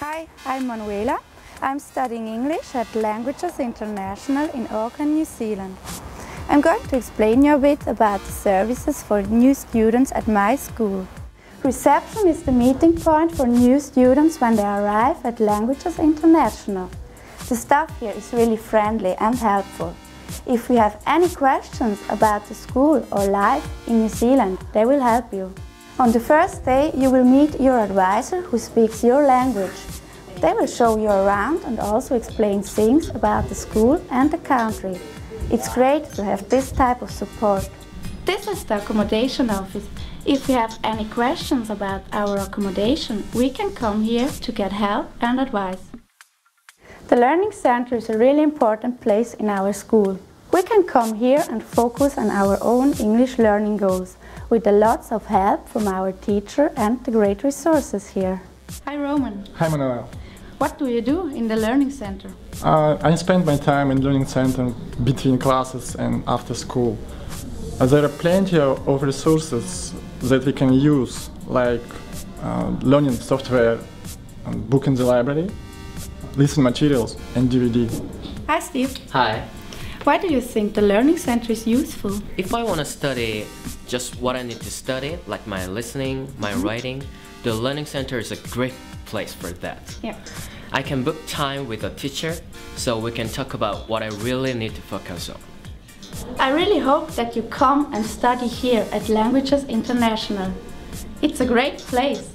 Hi, I'm Manuela. I'm studying English at Languages International in Auckland, New Zealand. I'm going to explain you a bit about the services for new students at my school. Reception is the meeting point for new students when they arrive at Languages International. The staff here is really friendly and helpful. If you have any questions about the school or life in New Zealand, they will help you. On the first day, you will meet your advisor who speaks your language. They will show you around and also explain things about the school and the country. It's great to have this type of support. This is the accommodation office. If you have any questions about our accommodation, we can come here to get help and advice. The Learning Center is a really important place in our school. We can come here and focus on our own English learning goals with a lots of help from our teacher and the great resources here. Hi Roman. Hi Manuel. What do you do in the Learning Center? Uh, I spend my time in learning center between classes and after school. Uh, there are plenty of resources that we can use, like uh, learning software, book in the library, listen materials, and DVD. Hi Steve. Hi. Why do you think the Learning Center is useful? If I want to study just what I need to study, like my listening, my Mm-hmm. writing, the Learning Center is a great place for that. Yeah. I can book time with a teacher so we can talk about what I really need to focus on. I really hope that you come and study here at Languages International. It's a great place.